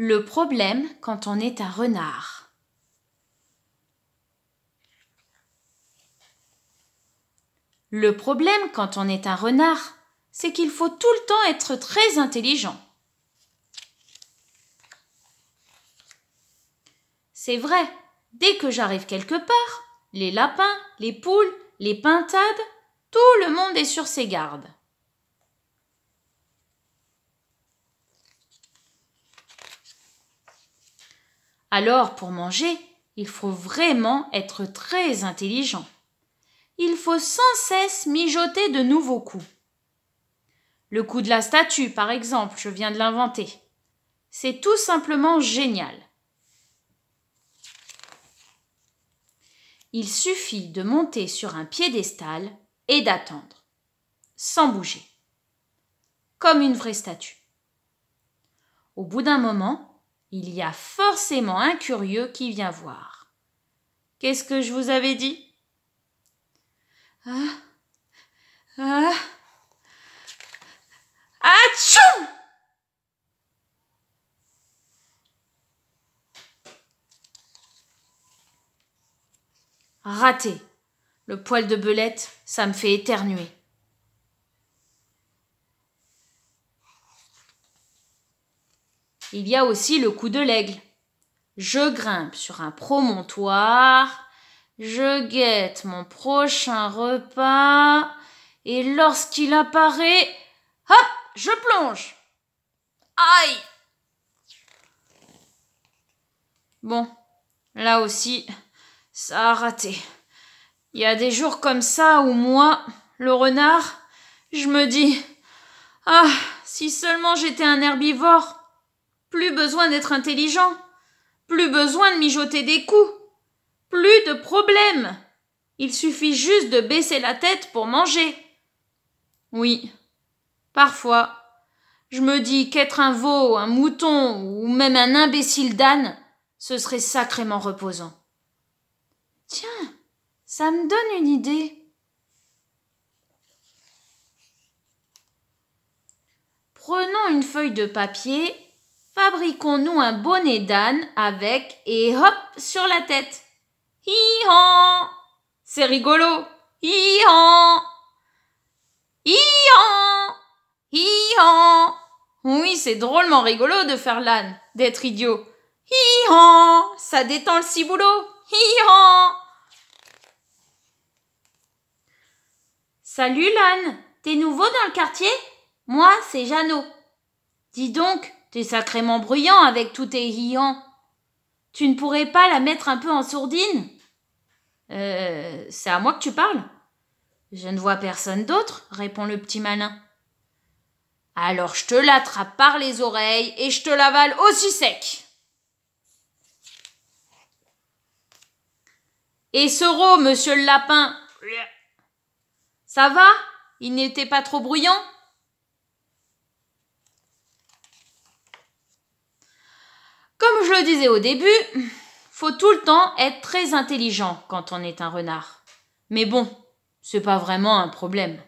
Le problème quand on est un renard. Le problème quand on est un renard, c'est qu'il faut tout le temps être très intelligent. C'est vrai, dès que j'arrive quelque part, les lapins, les poules, les pintades, tout le monde est sur ses gardes. Alors, pour manger, il faut vraiment être très intelligent. Il faut sans cesse mijoter de nouveaux coups. Le coup de la statue, par exemple, je viens de l'inventer. C'est tout simplement génial. Il suffit de monter sur un piédestal et d'attendre, sans bouger, comme une vraie statue. Au bout d'un moment, il y a forcément un curieux qui vient voir. Qu'est-ce que je vous avais dit? Ah Ah Raté. Le poil de belette, ça me fait éternuer. Il y a aussi le coup de l'aigle. Je grimpe sur un promontoire, je guette mon prochain repas, et lorsqu'il apparaît, hop, je plonge. Aïe Bon, là aussi, ça a raté. Il y a des jours comme ça où moi, le renard, je me dis Ah, si seulement j'étais un herbivore plus besoin d'être intelligent, plus besoin de mijoter des coups, plus de problèmes. Il suffit juste de baisser la tête pour manger. Oui, parfois, je me dis qu'être un veau, un mouton ou même un imbécile d'âne, ce serait sacrément reposant. Tiens, ça me donne une idée. Prenons une feuille de papier fabriquons-nous un bonnet d'âne avec et hop sur la tête. Hi-han C'est rigolo. Hi-han Hi-han Hi-han Oui, c'est drôlement rigolo de faire l'âne, d'être idiot. Hi-han Ça détend le ciboulot. Hi-han Salut l'âne, t'es nouveau dans le quartier? Moi, c'est Jeannot. Dis donc, T'es sacrément bruyant avec tous tes hians. Tu ne pourrais pas la mettre un peu en sourdine? Euh, c'est à moi que tu parles Je ne vois personne d'autre, répond le petit malin. Alors je te l'attrape par les oreilles et je te l'avale aussi sec. Et Soro, monsieur le lapin? Ça va? Il n'était pas trop bruyant Comme je le disais au début, faut tout le temps être très intelligent quand on est un renard. Mais bon, c'est pas vraiment un problème.